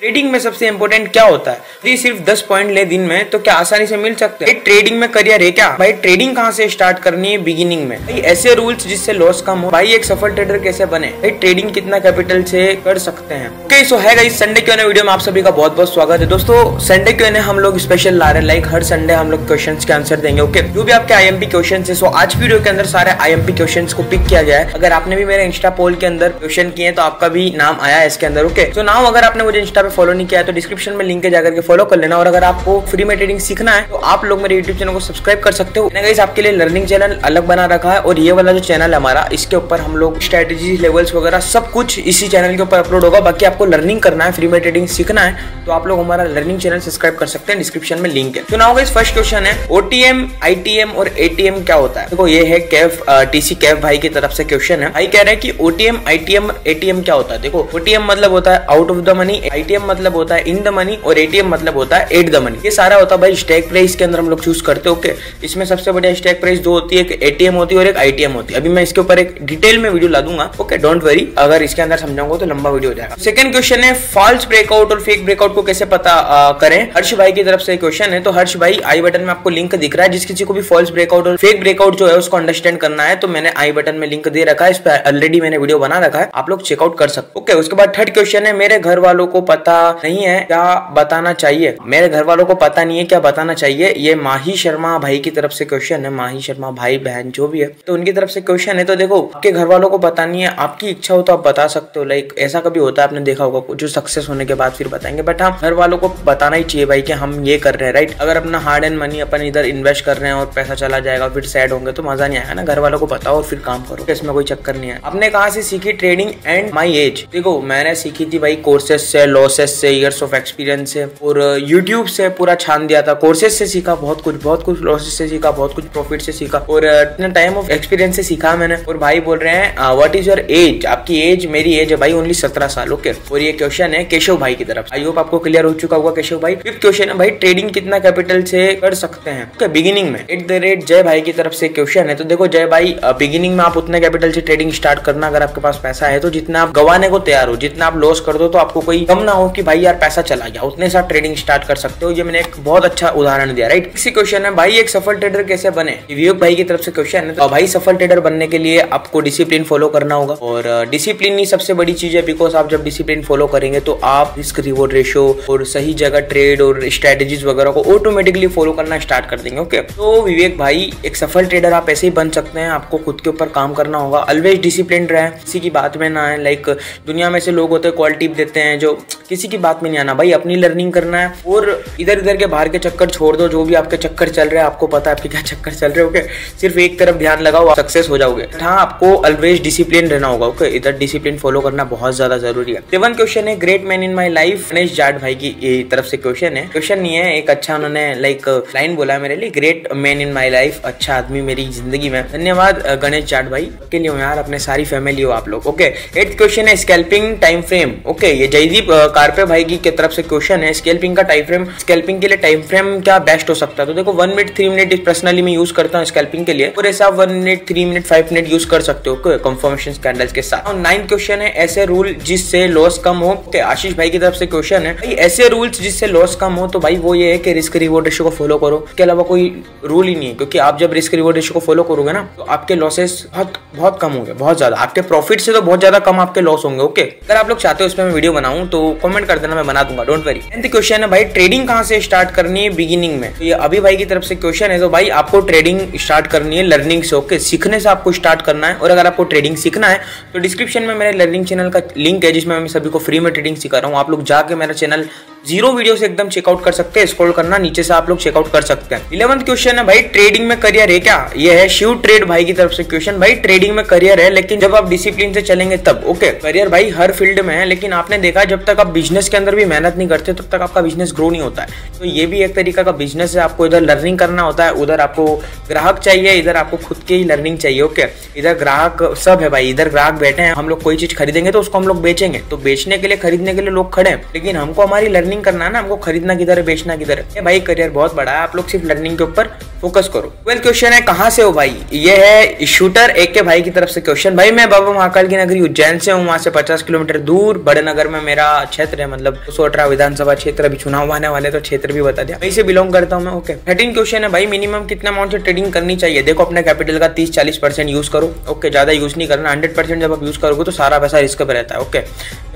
Trading में सबसे important क्या होता है? यदि सिर्फ़ 10 पॉइंट ले दिन में तो क्या आसानी से मिल सकते हैं? ट्रेडिंग में करियर है क्या? भाई ट्रेडिंग कहाँ से स्टार्ट करनी है बिगिनिंग में? भाई, ऐसे रूल्स जिससे लॉस कम हो। भाई, एक सफल ट्रेडर कैसे बने? भाई ट्रेडिंग कितना कैपिटल से कर सकते हैं? ओके सो है संडे क्यों वीडियो में आप सभी का बहुत बहुत स्वागत है। दोस्तों संडे क्यों हम लोग स्पेशल ला रहे लाइक हर संडे हम लोग क्वेश्चन के आंसर देंगे ओके जो भी आपके आई एम पी क्वेश्चन है सो आज वीडियो के अंदर सारे आई एम पी क्वेश्चन को पिक किया गया है। अगर आपने भी मेरे इंस्टा पोल के अंदर क्वेश्चन किए तो आपका भी नाम आया है इसके अंदर ओके तो नाम अगर आपने मुझे इंस्टा पे फॉलो नहीं किया है तो डिस्क्रिप्शन में लिंक है, जाकर के फॉलो कर लेना। और अगर आपको फ्री में ट्रेडिंग सीखना है तो आप लोग मेरे यूट्यूब चैनल को सब्सक्राइब कर सकते हो। गाइस आपके लिए लर्निंग चैनल अलग बना रखा है, और ये वाला जो चैनल है हमारा, इसके ऊपर हम लोग स्ट्रेटेजी लेवल्स वगैरह सब कुछ इसी चैनल के ऊपर अपलोड होगा। बाकी आपको लर्निंग करना है फ्री में ट्रेडिंग सीखना है तो आप लोग हमारा लर्निंग चैनल सब्सक्राइब कर सकते हैं। डिस्क्रिप्शन में लिंक है। तो ना होगा इस फ़र्स्ट क्वेश्चन है ओटीएम आईटीएम और एटीएम क्या होता है? देखो, ये है कैफ टीसी कैफ भाई की तरफ़ से क्वेश्चन है। भाई कह रहे हैं कि ओटीएम आईटीएम एटीएम क्या होता है? देखो ओटीएम मतलब होता है out of the money ITM मतलब होता है इन द मनी और एटीएम मतलब होता है एट द मनी ये सारा होता है भाई स्टैक प्राइस के अंदर हम लोग चूज़ करते ओके इसमें सबसे बढ़िया स्टैक प्राइस दो होती है, एक एटीएम होती है और एक आईटीएम होती है. अभी मैं इसके ऊपर एक डिटेल में वीडियो ला दूँगा ओके डोंट वरी अगर इसके अंदर समझाऊँगा तो लंबा वीडियो हो जाएगा. सेकंड क्वेश्चन है फॉल्स ब्रेकआउट और फेक ब्रेकआउट को कैसे पता करें? हर्ष भाई की तरफ़ से क्वेश्चन है तो हर्ष भाई आई बटन में आपको लिंक दिख रहा है. जिस किसी को भी फॉल्स ब्रेकआउट और फेक ब्रेकआउट जो है उसको अंडरस्टैंड करना है तो मैंने आई बटन में लिंक दे रखा है. इस पर ऑलरेडी मैंने वीडियो बना रखा है. आप लोग चेकआउट कर सकते ओके उसके बाद थर्ड क्वेश्चन है, मेरे घर वालों को पता नहीं है क्या बताना चाहिए। मेरे घर वालों को पता नहीं है क्या बताना चाहिए। ये माही शर्मा भाई की तरफ़ से क्वेश्चन है। माही शर्मा भाई, बहन, जो भी है। तो उनकी तरफ़ से क्वेश्चन है। तो देखो, आपके घर वालों को पता नहीं है। आपकी इच्छा हो तो आप बता सकते हो। लाइक ऐसा कभी होता है? आपने देखा होगा जो सक्सेस होने के बाद फिर बताएँगे। बट हाँ घर वालों को बताना ही चाहिए भाई कि हम ये कर रहे हैं राइट अगर अपना हार्ड एंड मनी अपन इधर इन्वेस्ट कर रहे हैं और पैसा चला जाएगा, फिर सैड होंगे तो मज़ा नहीं आएगा ना? घर वालों को बताओ और फिर काम करो। इसमें कोई चक्कर नहीं है। आपने कहा से सीखी ट्रेडिंग एंड माई एज देखो, मैंने सीखी थी भाई कोर्सेस से लॉसेस से ईयर्स ऑफ़ एक्सपीरियंस से, और यूट्यूब से पूरा छान दिया था कोर्सेज से सीखा, बहुत कुछ बहुत कुछ लॉसेज से सीखा, बहुत कुछ प्रॉफिट से सीखा, और इतना टाइम ऑफ़ एक्सपीरियंस से सीखा मैंने, और भाई बोल रहे हैं व्हाट इज़ योर एज आपकी एज मेरी एज है भाई ओनली सत्रह साल ओके और ये क्वेश्चन है केशव भाई की तरफ़ आई होप आपको क्लियर हो चुका होगा केशव भाई। फिफ्थ क्वेश्चन है भाई ट्रेडिंग कितना कैपिटल से कर सकते हैं? बिगिनिंग में। एट द रेट जय भाई की तरफ़ से क्वेश्चन है तो देखो जय भाई बिगिनिंग में आप उतने कैपिटल से ट्रेडिंग स्टार्ट करना, अगर आपके पास पैसा है तो जितना आप गवाने को तैयार हो, जितना आप लॉस कर दो तो आपको कोई कम ना हो कि भाई यार पैसा चला गया, उतने साथ ट्रेडिंग स्टार्ट कर सकते हो। ये मैंने एक बहुत अच्छा उदाहरण दिया राइट इसी क्वेश्चन है भाई, एक सफल ट्रेडर कैसे बने? विवेक भाई की तरफ़ से क्वेश्चन है तो भाई, सफल ट्रेडर बनने के लिए आपको डिसिप्लिन फॉलो करना होगा। और डिसिप्लिन ही सबसे बड़ी चीज़ है बिकॉज़ आप जब डिसिप्लिन फॉलो करेंगे तो आप रिस्क रिवॉर्ड रेशो और सही जगह ट्रेड और स्ट्रेटेजीज वगैरह को ऑटोमेटिकली फॉलो करना स्टार्ट कर देंगे ओके तो विवेक भाई, एक सफल ट्रेडर आप ऐसे ही बन सकते हैं, आपको खुद के ऊपर काम करना होगा। ऑलवेज डिसिप्लिन रहे, किसी की बात में ना है लाइक दुनिया में से लोग होते हैं क्वालिटी देते हैं, जो किसी की बात में नहीं आना। भाई, अपनी लर्निंग करना है और इधर उधर के बाहर के चक्कर छोड़ दो, जो भी आपके चक्कर चल रहे हैं, आपको पता है आपके क्या चक्कर चल रहे हो सिर्फ़ एक तरफ़ ध्यान लगाओ सक्सेस हो जाओगे। हाँ आपको ऑलवेज डिसिप्लिन रहना होगा ओके इधर डिसिप्लिन फॉलो करना बहुत ज़्यादा ज़रूरी है। सेवन क्वेश्चन है great man in my life Ganesh Jat भाई की तरफ़ से क्वेश्चन है। क्वेश्चन नहीं है, एक अच्छा उन्होंने लाइक लाइन बोला मेरे लिए great man in my life अच्छा आदमी मेरी ज़िंदगी में। धन्यवाद गणेश जाट भाई के लिए यार, अपने सारी फैमिली हो आप लोग ओके एट क्वेश्चन है स्कैल्पिंग टाइम फ्रेम ओके ये जयदीप कारपे भाई की तरफ़ से क्वेश्चन है स्कैल्पिंग का टाइम फ्रेम स्कैल्पिंग के लिए टाइम फ्रेम क्या बेस्ट हो सकता है? तो देखो one minute three minute personally मैं यूज़ करता हूँ स्कैल्पिंग के लिए। और ऐसा one minute three minute five minute use कर सकते हो कंफर्मेशन कैंडल्स के साथ। और नाइन क्वेश्चन है ऐसे रूल जिससे लॉस कम हो okay, आशीष भाई की तरफ़ से क्वेश्चन है भाई ऐसे रूल्स जिससे लॉस कम हो तो भाई वो ये है कि रिस्क रिवॉर्ड रेशो को फॉलो करो। इसके अलावा कोई रूल ही नहीं है क्योंकि आप जब रिस्क रिवॉर्ड रेशो को फॉलो करोगे ना तो आपके लॉसेस बहुत बहुत कम होंगे बहुत ज़्यादा। आपके प्रॉफिट से तो बहुत ज़्यादा कम आपके लॉस होंगे ओके अगर आप लोग चाहते हो उसमें मैं वीडियो बनाऊँ तो कमेंट कर देना, मैं बना दूँगा डोंट वरी टेंथ क्वेश्चन है भाई ट्रेडिंग कहाँ से स्टार्ट करनी है बिगिनिंग में? तो ये अभी भाई की तरफ़ से क्वेश्चन है तो भाई आपको ट्रेडिंग स्टार्ट करनी है लर्निंग से ओके सीखने से आपको स्टार्ट करना है, और अगर आपको ट्रेडिंग सीखना है तो डिस्क्रिप्शन में मेरे लर्निंग चैनल का लिंक है, जिसमें मैं सभी को फ्री में ट्रेडिंग सिखा रहा हूँ। आप लोग जाके मेरा चैनल ज़ीरो वीडियो से एकदम चेकआउट कर सकते हैं स्क्रॉल करना, नीचे से आप लोग चेकआउट कर सकते हैं। इलेवंथ क्वेश्चन है, भाई ट्रेडिंग में करियर है क्या? ये है शिव ट्रेड भाई की तरफ़ से क्वेश्चन भाई ट्रेडिंग में करियर है, लेकिन जब आप डिसिप्लिन से चलेंगे तब ओके करियर भाई हर फ़ील्ड में है, लेकिन आपने देखा जब तक आप बिज़नेस के अंदर भी मेहनत नहीं करते, तब तक आपका बिज़नेस ग्रो नहीं होता है। तो ये भी एक तरीका का बिज़नेस है, आपको इधर लर्निंग करना होता है, उधर आपको ग्राहक चाहिए, इधर आपको खुद की ही लर्निंग चाहिए ओके इधर ग्राहक सब है भाई, इधर ग्राहक बैठे हैं, हम लोग कोई चीज़ खरीदेंगे तो उसको हम लोग बेचेंगे। तो बेचने के लिए, खरीदने के लिए लोग खड़े हैं, लेकिन हमको हमारी लर्निंग करना है ना, हमको खरीदना किधर है, बेचना किधर है। भाई करियर बहुत बड़ा है, आप लोग सिर्फ़ लर्निंग के ऊपर फोकस करो। वेल क्वेश्चन है, कहाँ से हो भाई? ये है शूटर एक के भाई की तरफ़ से क्वेश्चन भाई, मैं बाबा महाकाल की नगरी उज्जैन से हूँ, वहाँ से पचास किलोमीटर दूर बड़े नगर में मेरा क्षेत्र है मतलब दो सौ अठारह विधानसभा क्षेत्र, अभी चुनाव आने वाले तो क्षेत्र भी बता दिया। वही से बिलोंग करता हूँ मैं ओके थर्टीन क्वेश्चन है भाई मिनिमम कितना अमाउंट से ट्रेडिंग करनी चाहिए? देखो, अपने कैपिटल का तीस चालीस परसेंट यूज़ करो ओके ज़्यादा यूज़ नहीं करना। हंड्रेड परसेंट जब आप यूज़ करोगे तो सारा पैसा रिस्क पे रहता है ओके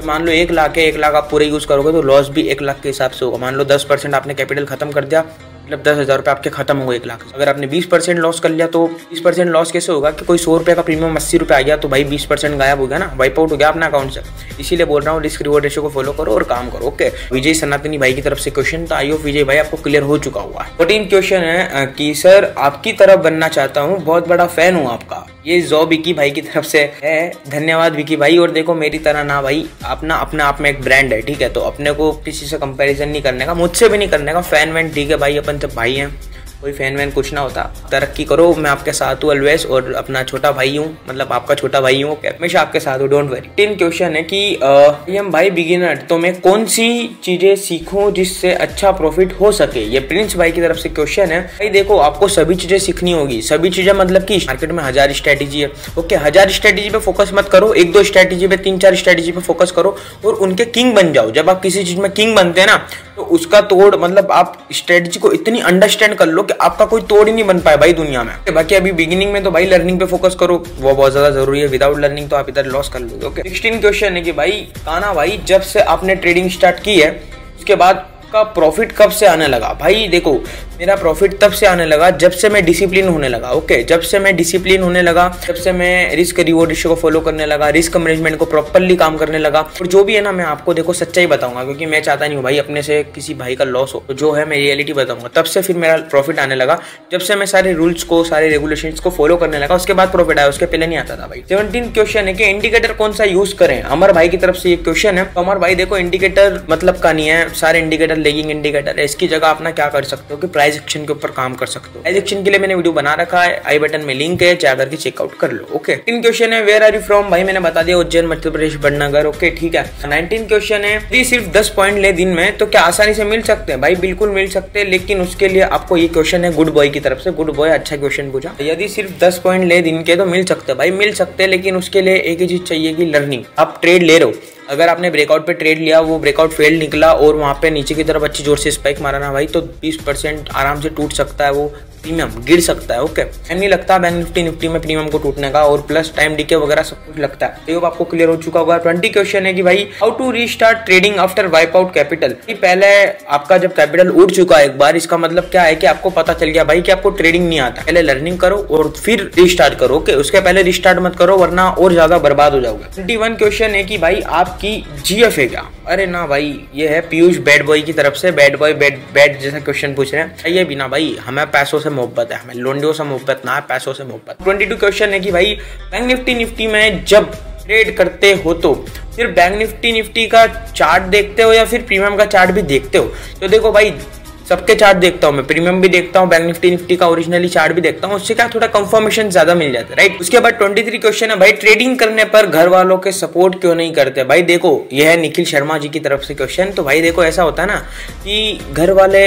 मान लो एक लाख है, एक लाख आप पूरे यूज़ करोगे तो लॉस भी एक लाख के हिसाब से होगा। मान लो दस परसेंट आपने कैपिटल खत्म कर दिया मतलब दस हज़ार रुपये आपके खत्म हो गए एक लाख अगर आपने बीस परसेंट लॉस कर लिया तो बीस परसेंट लॉस कैसे होगा कि कोई सौ रुपये का प्रीमियम अस्सी रुपये आ गया तो भाई बीस परसेंट गायब हो गया ना। वाइप आउट हो गया अपना अकाउंट से। इसीलिए बोल रहा हूँ रिस्क रिवॉर्ड रेशो को फॉलो करो और काम करो ओके विजय सनातनी भाई की तरफ़ से क्वेश्चन तो आई होप विजय भाई आपको क्लियर हो चुका हुआ फोर्टीन क्वेश्चन है कि सर आपकी तरफ़ बनना चाहता हूँ, बहुत बड़ा फ़ैन हूँ आपका। ये जो विकी भाई की तरफ़ से है, धन्यवाद विकी भाई। और देखो, मेरी तरह ना भाई अपना अपने आप में एक ब्रांड है, ठीक है? तो अपने को किसी से कंपैरिजन नहीं करने का, मुझसे भी नहीं करने का फ़ैन वैन ठीक है भाई, अपन सब भाई हैं। कोई फ़ैन वैन कुछ ना होता। तरक्की करो, मैं आपके साथ हूँ ऑलवेज और अपना छोटा भाई हूँ मतलब आपका छोटा भाई हूँ हमेशा आपके साथ हूँ डोंट वरी तीन क्वेश्चन है कि हम भाई बिगिनर तो मैं कौन सी चीज़ें सीखूं जिससे अच्छा प्रॉफिट हो सके? ये प्रिंस भाई की तरफ़ से क्वेश्चन है। भाई देखो, आपको सभी चीज़ें सीखनी होगी। सभी चीज़ें मतलब की मार्केट में हज़ार स्ट्रेटेजी है ओके हज़ार स्ट्रेटेजी पे फोकस मत करो, एक दो स्ट्रेटेजी पे, तीन चार स्ट्रेटेजी पे फोकस करो और उनके किंग बन जाओ। जब आप किसी चीज़ में किंग बनते हैं ना तो उसका तोड़ मतलब आप स्ट्रेटजी को इतनी अंडरस्टैंड कर लो कि आपका कोई तोड़ ही नहीं बन पाए भाई दुनिया में। बाकी अभी बिगिनिंग में तो भाई लर्निंग पे फोकस करो, वो बहुत ज़्यादा ज़रूरी है। विदाउट लर्निंग तो आप इधर लॉस कर लोगे ओके क्वेश्चन है कि भाई काना भाई, जब से आपने ट्रेडिंग स्टार्ट की है, उसके बाद का प्रॉफिट कब से आने लगा? भाई, देखो, मेरा प्रॉफिट तब से आने लगा जब से मैं डिसिप्लिन होने लगा ओके जब से मैं डिसिप्लिन होने लगा, जब से मैं रिस्क रिवॉर्ड रेशियो को फॉलो करने लगा रिस्क मैनेजमेंट को प्रॉपरली काम करने लगा, और जो भी है ना, मैं आपको देखो सच्चाई बताऊँगा, क्योंकि मैं चाहता नहीं हूँ भाई अपने से किसी भाई का लॉस हो तो जो है मैं रियलिटी बताऊँगा। तब से फिर मेरा प्रॉफिट आने लगा, जब से मैं सारे रूल्स को, सारे रेगुलेशन को फॉलो करने लगा, उसके बाद प्रॉफिट आया, उसके पहले नहीं आता था भाई। सेवनटीन क्वेश्चन है कि इंडिकेटर कौन सा यूज़ करें? अमर भाई की तरफ़ से ये क्वेश्चन है तो अमर भाई देखो इंडिकेटर मतलब का नहीं है, सारे इंडिकेटर लेगिंग इंडिकेटर है। इसकी जगह अपना क्या कर सकते हो कि प्राइस एक्शन के ऊपर काम कर सकते हो। प्राइस एक्शन के लिए मैंने वीडियो बना रखा है। आई बटन में लिंक है। जाकर के चेकआउट कर लो। ओके तीन क्वेश्चन है वेयर आर यू फ्रॉम भाई, मैंने बता दिया उज्जैन, मध्य प्रदेश, बड़नगर। ओके ठीक है। नाइनटीन क्वेश्चन है। यदि सिर्फ़ दस पॉइंट ले दिन में तो क्या आसानी से मिल सकते हैं? भाई, बिल्कुल मिल सकते हैं, लेकिन उसके लिए आपको ये क्वेश्चन है गुड बॉय की तरफ़ से। गुड बॉय अच्छा क्वेश्चन पूछा। यदि सिर्फ़ दस पॉइंट ले दिन के तो मिल सकते हैं। भाई, मिल सकते हैं, लेकिन उसके लिए एक ही चीज़ चाहिए कि लर्निंग आप ट्रेड ले रहे हो। अगर आपने ब्रेकआउट पे ट्रेड लिया, वो ब्रेकआउट फेल निकला और वहाँ पे नीचे की तरफ़ अच्छी ज़ोर से स्पाइक मारा ना भाई तो 20 परसेंट आराम से टूट सकता है वो प्रीमियम गिर सकता है ओके टाइम नहीं लगता बैंक निफ्टी निफ्टी में प्रीमियम को टूटने का, और प्लस टाइम डीके वगैरह सब कुछ लगता है। तो आपको क्लियर हो चुका होगा। ट्वेंटी क्वेश्चन है कि भाई how to restart trading after wipe out capital पहले आपका जब कैपिटल उड़ चुका है एक बार, इसका मतलब क्या है कि आपको पता चल गया भाई कि आपको ट्रेडिंग नहीं आता। पहले लर्निंग करो और फिर रिस्टार्ट करो ओके उसके पहले रिस्टार्ट मत करो, वरना और ज़्यादा बर्बाद हो जाओगे। ट्वेंटी वन क्वेश्चन है कि भाई, आपकी जीएफ है क्या? अरे ना भाई, ये है पीयूष बैड बॉय की तरफ़ से। बैड बॉय बैड बैड जैसा क्वेश्चन पूछ रहे हैं। ये भी ना भाई, हमें पैसों से मोहब्बत है, हमें लोंडियों से मोहब्बत, ना पैसों से मोहब्बत। ट्वेंटी टू क्वेश्चन है कि भाई, बैंक निफ्टी निफ्टी में जब ट्रेड करते हो तो फिर बैंक निफ्टी निफ्टी का चार्ट देखते हो या फिर प्रीमियम का चार्ट भी देखते हो? तो देखो भाई, सबके चार्ट देखता हूँ मैं प्रीमियम भी देखता हूँ, बैंक निफ्टी निफ्टी का ओरिजिनली चार्ट भी देखता हूँ, उससे क्या थोड़ा कंफर्मेशन ज़्यादा मिल जाता है राइट उसके बाद ट्वेंटी थ्री क्वेश्चन है, भाई ट्रेडिंग करने पर घर वालों के सपोर्ट क्यों नहीं करते? भाई, देखो, यह है निखिल शर्मा जी की तरफ़ से क्वेश्चन तो भाई, देखो, ऐसा होता है ना कि घर वाले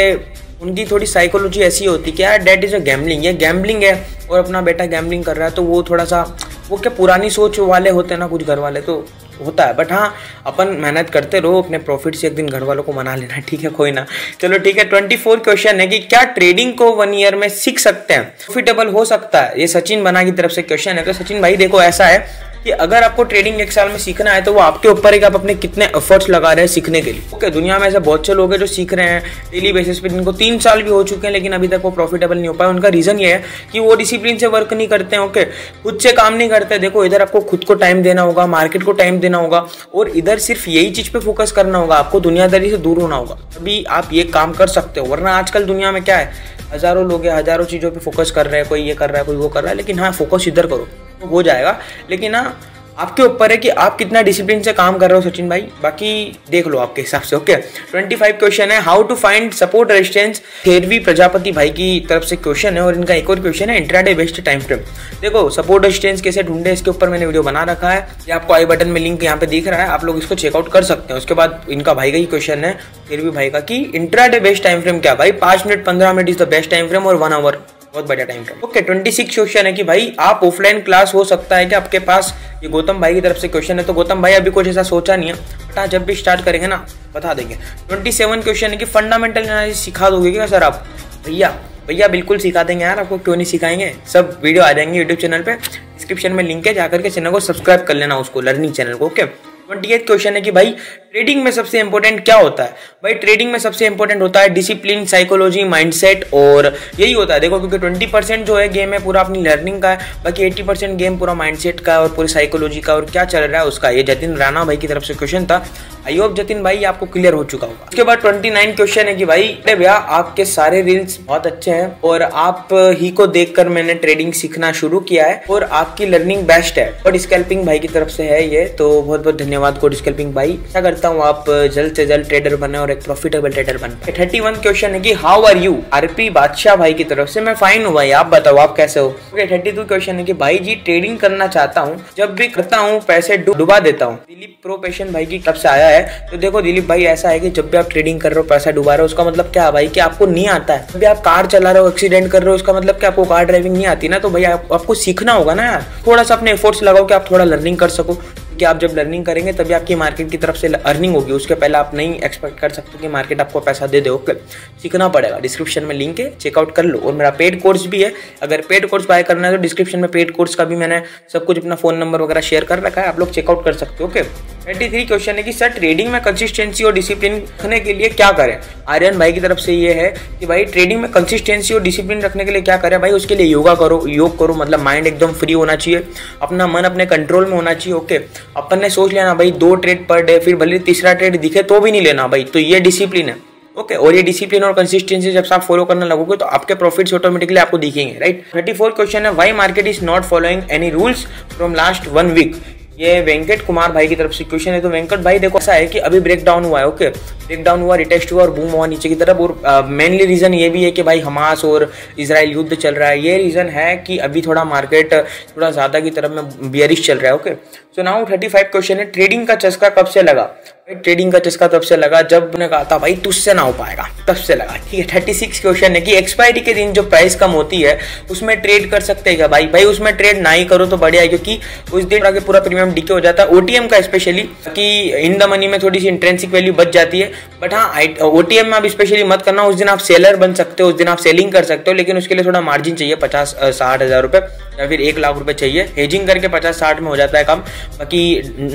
उनकी थोड़ी साइकोलॉजी ऐसी होती कि यार डेट इज़ अ गैमलिंग ये गैमलिंग है और अपना बेटा गैम्बलिंग कर रहा है तो वो थोड़ा सा, वो क्या पुरानी सोच वाले होते हैं ना कुछ घर वाले तो होता है। बट हाँ अपन मेहनत करते रहो, अपने प्रॉफिट से एक दिन घर वालों को मना लेना, ठीक है, कोई ना। चलो ठीक है ट्वेंटी फोर क्वेश्चन है कि क्या ट्रेडिंग को वन ईयर में सीख सकते हैं? प्रॉफिटेबल हो सकता है। ये सचिन बना की तरफ़ से क्वेश्चन है तो सचिन भाई देखो, ऐसा है कि अगर आपको ट्रेडिंग एक साल में सीखना है तो वो आपके ऊपर है कि आप अपने कितने एफर्ट्स लगा रहे हैं सीखने के लिए। ओके okay, दुनिया में ऐसे बहुत से लोग हैं जो सीख रहे हैं डेली बेसिस पे। जिनको तीन साल भी हो चुके हैं लेकिन अभी तक वो प्रॉफिटेबल नहीं हो पाए। उनका रीजन ये है कि वो डिसिप्लिन से वर्क नहीं करते हैं ओके? okay? खुद से काम नहीं करते। देखो इधर आपको खुद को टाइम देना होगा मार्केट को टाइम देना होगा और इधर सिर्फ़ यही चीज़ पे फोकस करना होगा। आपको दुनियादारी से दूर होना होगा। अभी आप ये काम कर सकते हो वरना आजकल दुनिया में क्या है? हज़ारों लोग हज़ारों चीज़ों पे फोकस कर रहे हैं कोई ये कर रहा है कोई वो कर रहा है लेकिन हाँ फोकस इधर करो। हो जाएगा। लेकिन हाँ आपके ऊपर है कि आप कितना डिसिप्लिन से काम कर रहे हो सचिन भाई, बाकी देख लो आपके हिसाब से ओके ट्वेंटी फाइव क्वेश्चन है how to find support resistance थेरवी Prajapati भाई की तरफ़ से क्वेश्चन है और इनका एक और क्वेश्चन है इंट्राडे बेस्ट टाइम फ्रेम देखो सपोर्ट रेजिस्टेंस कैसे ढूंढे, इसके ऊपर मैंने वीडियो बना रखा है। ये आपको आई बटन में लिंक यहाँ पे दिख रहा है, आप लोग इसको चेकआउट कर सकते हैं। उसके बाद इनका भाई का ही क्वेश्चन है थेरवी भाई का कि इंट्राडे बेस्ट टाइम फ्रेम क्या भाई? पाँच मिनट पंद्रह minute is the best time frame और वन आवर बहुत बढ़िया time frame okay twenty six question है कि भाई, आप ऑफलाइन क्लास हो सकता है कि आपके पास ये गौतम भाई की तरफ़ से क्वेश्चन है तो गौतम भाई अभी कुछ ऐसा सोचा नहीं है बट हाँ जब भी स्टार्ट करेंगे ना, बता देंगे। ट्वेंटी सेवन क्वेश्चन है कि फंडामेंटल एनालिसिस सिखा दोगे क्या सर आप? भैया भैया बिल्कुल सिखा देंगे यार, आपको क्यों नहीं सिखाएँगे? सब वीडियो आ जाएँगे यूट्यूब चैनल पे डिस्क्रिप्शन में लिंक है, जाकर के चैनल को सब्सक्राइब कर लेना उसको लर्निंग चैनल को ओके ट्वेंटी एथ क्वेश्चन है कि भाई ट्रेडिंग में सबसे इंपॉर्टेंट क्या होता है? भाई ट्रेडिंग में सबसे इंपॉर्टेंट होता है डिसिप्लिन साइकोलॉजी माइंडसेट और यही होता है। देखो, क्योंकि ट्वेंटी परसेंट जो है गेम है, पूरा अपनी लर्निंग का है, बाकी एट्टी परसेंट गेम पूरा माइंडसेट का और पूरी साइकोलॉजी का और क्या चल रहा है उसका? ये जतिन राणा भाई की तरफ़ से क्वेश्चन था। आई होप जतिन भाई आपको क्लियर हो चुका होगा। उसके बाद ट्वेंटी नाइन क्वेश्चन है कि भाई, अरे भैया, आपके सारे रील्स बहुत अच्छे हैं और आप ही को देखकर मैंने ट्रेडिंग सीखना शुरू किया है और आपकी लर्निंग बेस्ट है। और स्कैल्पिंग भाई की तरफ़ से है ये तो बहुत बहुत धन्यवाद कोड स्कैल्पिंग भाई। क्या करता हूँ आप जल्द से जल्द ट्रेडर बने और एक प्रॉफिटेबल ट्रेडर बने थर्टी वन क्वेश्चन है कि हाउ आर यू आरपी बादशाह भाई की तरफ़ से मैं फाइन हूँ भाई, आप बताओ, आप कैसे हो? ओके थर्टी टू क्वेश्चन है कि भाई जी ट्रेडिंग करना चाहता हूँ, जब भी करता हूँ, पैसे डुबा देता हूँ। दिलीप प्रो पेशन भाई की तरफ़ से आया है तो देखो दिलीप भाई ऐसा है कि जब भी आप ट्रेडिंग कर रहे हो पैसा डुबा रहे हो उसका मतलब क्या है भाई कि आपको नहीं आता है। जब भी आप कार चला रहे हो एक्सीडेंट कर रहे हो उसका मतलब कि आपको कार ड्राइविंग नहीं आती ना तो भाई आप, आपको सीखना होगा ना यार। थोड़ा सा अपने एफर्ट्स लगाओ कि आप थोड़ा लर्निंग कर सको। कि आप जब लर्निंग करेंगे, तभी आपकी मार्केट की तरफ़ से अर्निंग होगी। उसके पहले आप नहीं एक्सपेक्ट कर सकते कि मार्केट आपको पैसा दे दे ओके सीखना पड़ेगा। डिस्क्रिप्शन में लिंक है चेकआउट कर लो। और मेरा पेड कोर्स भी है। अगर पेड कोर्स बाय करना है तो डिस्क्रिप्शन में पेड कोर्स का भी मैंने सब कुछ अपना फ़ोन नंबर वगैरह शेयर कर रखा है। आप लोग चेकआउट कर सकते हो ओके थर्टी थ्री क्वेश्चन है कि, सर ट्रेडिंग में कंसिस्टेंसी और डिसिप्लिन रखने के लिए क्या करें? आर्यन भाई की तरफ़ से ये है कि, भाई ट्रेडिंग में कंसिस्टेंसी और डिसिप्लिन रखने के लिए क्या करें? भाई, उसके लिए योगा करो। योग करो। मतलब माइंड एकदम फ्री होना चाहिए। अपना मन अपने कंट्रोल में होना चाहिए ओके अपन ने सोच लिया ना भाई, दो ट्रेड पर डे फिर भले तीसरा ट्रेड दिखे तो भी नहीं लेना भाई। तो ये डिसिप्लिन है। ओके और ये डिसिप्लिन और कंसिस्टेंसी जब आप फॉलो करना लगोगे तो आपके प्रॉफिट्स ऑटोमेटिकली आपको दिखेंगे राइट थर्टी फोर क्वेश्चन है why market is not following any rules from last one week ये वेंकट कुमार भाई की तरफ़ से क्वेश्चन है। तो वेंकट भाई देखो, ऐसा है कि अभी ब्रेक डाउन हुआ है ओके ब्रेक डाउन हुआ रिटेस्ट हुआ, और बूम हुआ नीचे की तरफ़। और मेनली रीजन ये भी है कि भाई हमास और इसराइल युद्ध चल रहा है। ये रीजन है कि अभी थोड़ा मार्केट थोड़ा ज़्यादा की तरफ़ में बियरिश चल रहा है okay so now thirty five question है ट्रेडिंग का चस्का कब से लगा? भाई ट्रेडिंग का चस्का तब से लगा जब उन्हें कहा था, भाई, तुझसे ना हो पाएगा, तब से लगा। ठीक है थर्टी सिक्स क्वेश्चन है कि एक्सपायरी के दिन जो प्राइस कम होती है, उसमें ट्रेड कर सकते हैं क्या भाई? भाई, उसमें ट्रेड ना ही करो तो बढ़िया है, क्योंकि उस दिन आगे पूरा प्रीमियम डिके हो जाता है। ओटीएम का स्पेशली कि इन द मनी में थोड़ी सी इंट्रेंसिक वैल्यू बच जाती है। बट हाँ ओटीएम में आप स्पेशली मत करना, उस दिन आप सेलर बन सकते हो, उस दिन आप सेलिंग कर सकते हो, लेकिन उसके लिए थोड़ा मार्जिन चाहिए, पचास, साठ हज़ार रुपए। या फिर एक लाख रुपए चाहिए। हेजिंग करके पचास साठ में हो जाता है कम, बाकी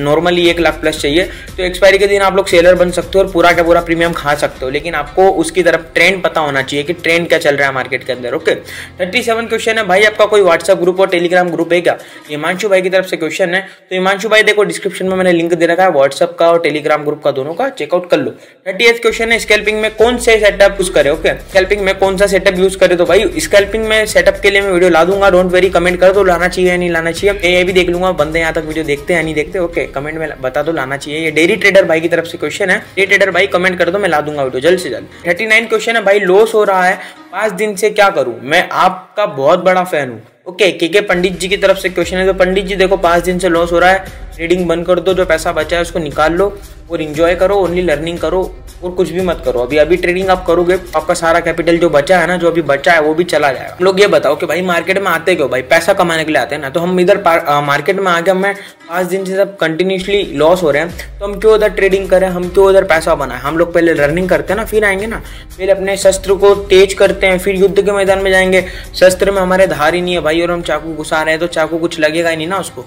नॉर्मली एक लाख प्लस चाहिए। तो एक्सपायरी के दिन आप लोग सेलर बन सकते हो और पूरा का पूरा प्रीमियम खा सकते हो। लेकिन आपको उसकी तरफ़ ट्रेंड पता होना चाहिए कि ट्रेंड क्या चल रहा है मार्केट के अंदर ओके थर्टी सेवन क्वेश्चन है। भाई, आपका कोई व्हाट्सअप ग्रुप और टेलीग्राम ग्रुप है क्या? हिमांशु भाई की तरफ़ से क्वेश्चन है। तो हिमांशु भाई, देखो डिस्क्रिप्शन में मैंने लिंक दे रखा है। व्हाट्सअप का और टेलीग्राम ग्रुप का दोनों का चेकआउट कर लो। थर्टी क्वेश्चन है। स्कैल्पिंग में कौन से सेटअप यूज़ करे ओके स्कैल्पिंग में कौन सा सेटअप यूज़ करे? तो भाई स्कैल्पिंग में सेटअप के लिए मैं वीडियो ला दूँगा। डोंट वेरी कमेंट कर दो लाना चाहिए चाहिए नहीं लाना चाहिए। ये भी देख लूँगा, बंदे यहाँ तक वीडियो देखते हैं नहीं देखते। ओके कमेंट में बता दो लाना चाहिए। ये डेरी ट्रेडर भाई की तरफ़ से क्वेश्चन है। डेरी ट्रेडर भाई कमेंट कर दो मैं ला दूँगा वीडियो जल्द से जल्द। थर्टी नाइन क्वेश्चन है, भाई लॉस हो रहा है। पाँच दिन से क्या करूँ? मैं आपका बहुत बड़ा फ़ैन हूँ। ओके के के पंडित जी की तरफ़ से क्वेश्चन है। तो पंडित जी, देखो, पाँच दिन से लॉस हो रहा है। ट्रेडिंग बंद कर दो, जो पैसा बचा है उसको निकाल लो और इंजॉय करो ओनली लर्निंग करो। और कुछ भी मत करो। अभी अभी ट्रेडिंग आप करोगे, आपका सारा कैपिटल जो बचा है ना, जो अभी बचा है, वो भी चला जाएगा। हम लोग ये बताओ कि भाई मार्केट में आते क्यों? भाई, पैसा कमाने के लिए आते हैं ना तो हम इधर मार्केट में आके हमें पाँच दिन से सब कंटिन्यूसली लॉस हो रहे हैं तो हम क्यों उधर ट्रेडिंग करें? हम क्यों उधर पैसा बनाए? हम लोग पहले लर्निंग करते हैं ना, फिर आएँगे ना। फिर अपने शस्त्र को तेज करते हैं, फिर युद्ध के मैदान में जाएँगे। शस्त्र में हमारे धार ही नहीं है भाई, और हम चाकू घुसा रहे हैं तो चाकू कुछ लगेगा ही नहीं ना उसको।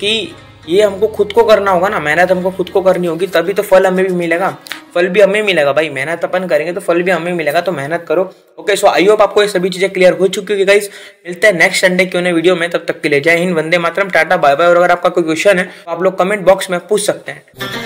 कि ये हमको खुद को करना होगा ना, मेहनत हमको खुद को करनी होगी, तभी तो फल हमें भी मिलेगा। फल भी हमें मिलेगा भाई, मेहनत अपन करेंगे तो फल भी हमें मिलेगा तो मेहनत करो। ओके सो आई होप आपको ये सभी चीज़ें क्लियर हो चुकी होगी गाइस मिलते हैं नेक्स्ट संडे क्यों वीडियो में, तब तक के लिए जय हिंद, वंदे मातरम, टाटा बाय बाय और अगर आपका कोई क्वेश्चन है तो आप लोग कमेंट बॉक्स में पूछ सकते हैं।